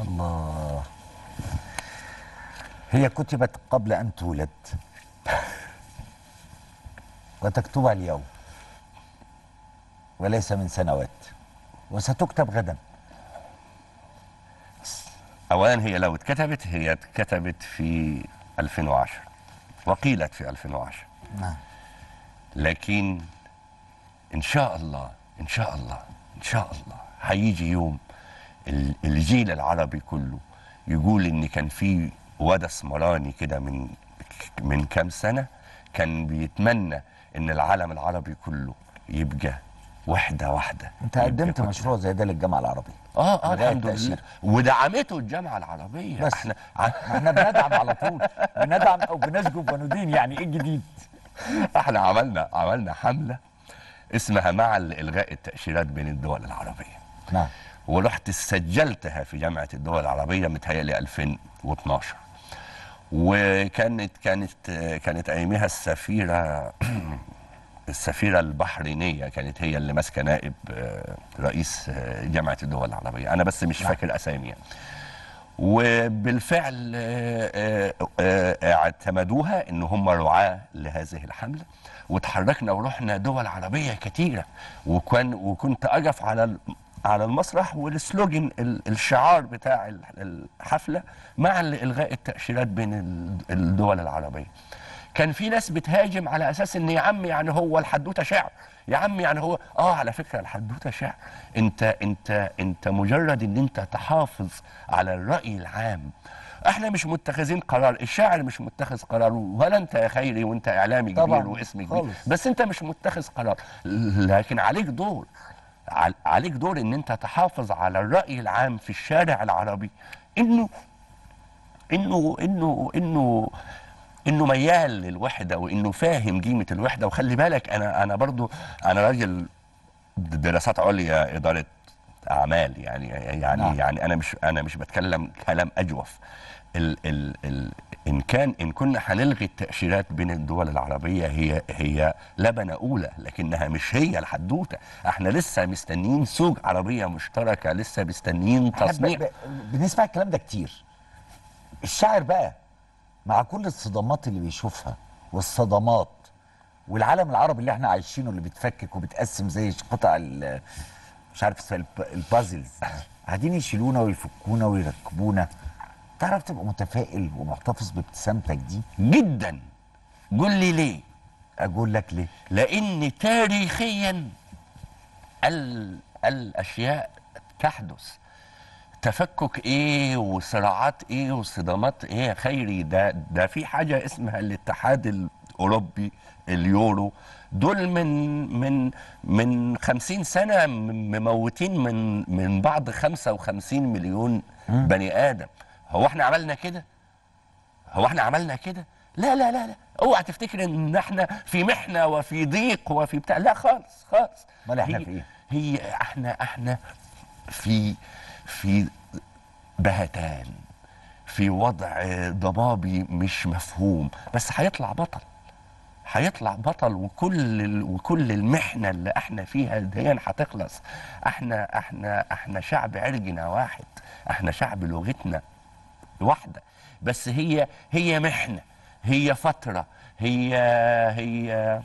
الله. هي كتبت قبل أن تولد. وتكتبها اليوم. وليس من سنوات. وستكتب غدا. اولا هي لو اتكتبت هي اتكتبت في 2010 وقيلت في 2010 نعم. لكن إن شاء الله إن شاء الله إن شاء الله هيجي يوم الجيل العربي كله يقول إن كان في واد اسمراني كده من من كام سنة كان بيتمنى إن العالم العربي كله يبقى وحدة واحدة أنت قدمت. مشروع زي ده للجامعة العربية آه آه الحمد لله. ودعمته الجامعة العربية بس. إحنا إحنا بندعم على طول بندعم أو بنسجب وندين يعني إيه الجديد إحنا عملنا عملنا حملة اسمها مع الغاء التأشيرات بين الدول العربية نعم ورحت سجلتها في جامعة الدول العربية متهيألي 2012 وكانت كانت كانت أيامها السفيره السفيرة البحرينية كانت هي اللي ماسكة نائب آه، رئيس آه، جامعة الدول العربية. أنا بس مش نعم. فاكر أساميها. وبالفعل آه، اعتمدوها إن هم رعاة لهذه الحملة. وتحركنا ورحنا دول عربية كثيره وكان وكنت أقف على على المسرح والسلوجن ال- الشعار بتاع ال- الحفلة مع ال- إلغاء التأشيرات بين ال- الدول العربية. كان في ناس بتهاجم على أساس إن يا عم يعني هو الحدوتة شعر. يا عم يعني هو آه على فكرة الحدوتة شعر. أنت أنت أنت مجرد إن أنت تحافظ على الرأي العام. إحنا مش متخذين قرار الشاعر مش متخذ قرار ولا أنت يا خيري وأنت إعلامي كبير واسم كبير. بس أنت مش متخذ قرار. لكن عليك دور. عليك دور إن أنت تحافظ على الرأي العام في الشارع العربي. إنه إنه إنه إنه إنه ميال للوحدة وإنه فاهم قيمة الوحدة. وخلي بالك أنا أنا برضو أنا راجل دراسات عليا إدارة أعمال. يعني يعني نعم. يعني أنا مش أنا مش بتكلم كلام أجوف. ال ال ال إن كان إن كنا هنلغي التأشيرات بين الدول العربية هي هي لبنة أولى لكنها مش هي الحدوتة. إحنا لسه مستنيين سوق عربية مشتركة لسه مستنيين تصنيع. بنسمع الكلام ده كتير. الشاعر بقى مع كل الصدمات اللي بيشوفها والصدمات والعالم العربي اللي إحنا عايشينه اللي بيتفكك وبيتقسم زي قطع مش عارف البازلز قاعدين يشيلونا ويفكونا ويركبونا. تعرف تبقى متفائل ومحتفظ بابتسامتك دي؟ جدا. قول لي ليه؟ أقول لك ليه؟ لأن تاريخيا ال الأشياء تحدث. تفكك إيه وصراعات إيه وصدامات إيه يا خيري؟ ده ده في حاجة اسمها الاتحاد الأوروبي اليورو. دول من من من خمسين سنة م- مموتين من من بعض 55 مليون بني آدم. هو إحنا عملنا كده؟ هو إحنا عملنا كده؟ لا لا لا لا. اوعى تفتكر ان إحنا في محنة وفي ضيق وفي بتاع. لا خالص خالص. أمال إحنا هي- في إيه؟ هي إحنا إحنا في في بهتان في وضع ضبابي مش مفهوم. بس هيطلع بطل. هيطلع بطل وكل. وكل المحنة اللي إحنا فيها دي هتخلص. إحنا إحنا إحنا شعب عرجنا واحد. إحنا شعب لغتنا واحدة. بس هي هي محنة هي فترة هي هي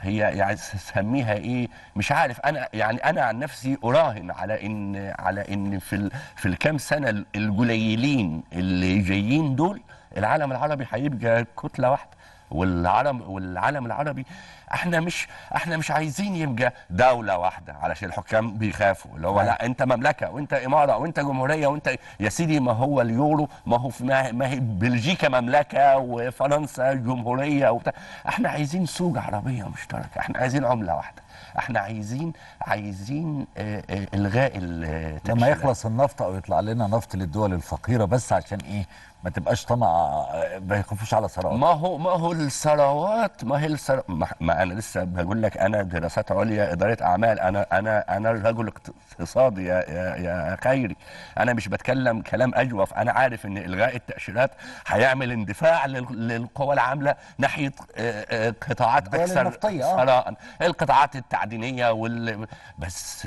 هي يعني سميها إيه؟ مش عارف. أنا يعني أنا عن نفسي اراهن على ان على ان في ال في الكام سنة القليلين اللي جايين دول العالم العربي هيبقى كتلة واحدة. والعالم والعالم العربي إحنا مش إحنا مش عايزين يبقى دولة واحدة علشان الحكام بيخافوا. اللي هو لا انت مملكة وانت إمارة وانت جمهورية وانت يا سيدي ما هو اليورو ما هو في ما ما هي بلجيكا مملكة وفرنسا جمهورية وبتاع. إحنا عايزين سوق عربية مشتركة إحنا عايزين عملة واحدة. إحنا عايزين عايزين آه، آه، الغاء التأشيرات. لما يخلص النفط أو يطلع لنا نفط للدول الفقيرة بس عشان إيه؟ ما تبقاش طمع ما يخافوش على ثروات. ما هو ما هو الثروات ما هي الثر... ما, ما أنا لسه بقول لك أنا دراسات عليا إدارة أعمال أنا أنا أنا رجل اقتصادي يا يا, يا خيري. أنا مش بتكلم كلام أجوف. أنا عارف إن إلغاء التأشيرات هيعمل اندفاع لل... للقوى العاملة ناحية آه، آه، قطاعات أكثر آه. ثراء. القطاعات التعدينية وال بس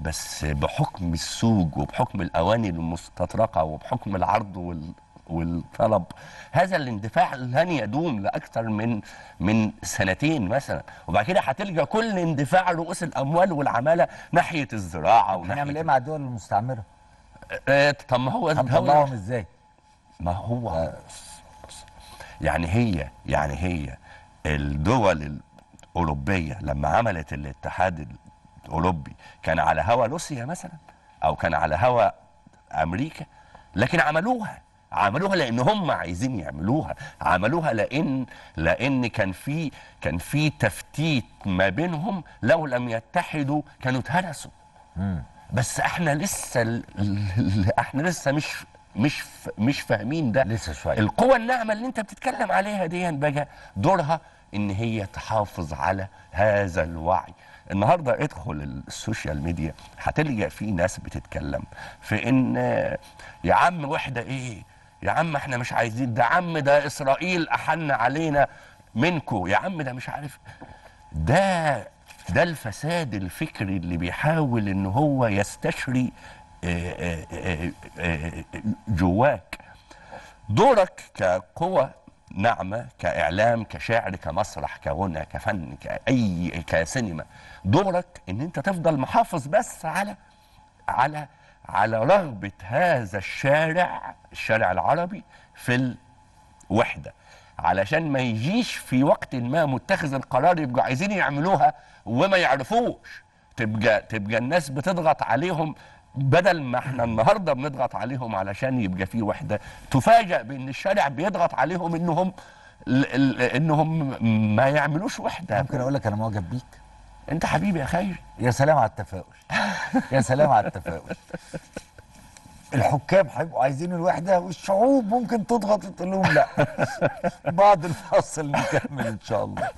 بس بحكم السوق وبحكم الأواني المستطرقة وبحكم العرض وال والطلب هذا الاندفاع لن يدوم لأكثر من من سنتين مثلا وبعد كده هتلقى كل اندفاع رؤوس الأموال والعمالة ناحية الزراعة هنعمل إيه وناحيه مع الدول المستعمرة؟ آه، طب ما هو هنطلعهم إزاي؟ ما هو يعني هي يعني هي الدول الأوروبية لما عملت الاتحاد الأوروبي كان على هوا روسيا مثلا أو كان على هوا أمريكا لكن عملوها عملوها لأن هم عايزين يعملوها عملوها لأن لأن كان في كان في تفتيت ما بينهم لو لم يتحدوا كانوا اتهرسوا. بس إحنا لسه إحنا لسه مش مش مش فاهمين ده. لسه شوية. القوة الناعمة اللي أنت بتتكلم عليها دي بقى دورها إن هي تحافظ على هذا الوعي. النهارده ادخل ال social media هتلقى في ناس بتتكلم في إن يا عم وحدة إيه؟ يا عم إحنا مش عايزين ده عم ده إسرائيل أحن علينا منكو. يا عم ده مش عارف. ده ده الفساد الفكري اللي بيحاول إن هو يستشري آه، آه، آه، جواك. دورك كقوة ناعمة كإعلام كشعر كمسرح كغنى كفن كأي كسينما. دورك إن أنت تفضل محافظ بس على على على رغبة هذا الشارع الشارع العربي في الوحدة. علشان ما يجيش في وقت ما متخذ القرار يبقوا عايزين يعملوها وما يعرفوش. تبقى تبقى الناس بتضغط عليهم بدل ما إحنا النهارده بنضغط عليهم علشان يبقى في وحدة تفاجأ بأن الشارع بيضغط عليهم إنهم إنهم ما يعملوش وحدة. ممكن أقول لك أنا معجب بيك. أنت حبيبي يا خيري يا سلام على التفاؤل. يا سلام على التفاؤل. الحكام هيبقوا عايزين الوحدة والشعوب ممكن تضغط تقول لهم لا. بعد الفصل نكمل إن شاء الله.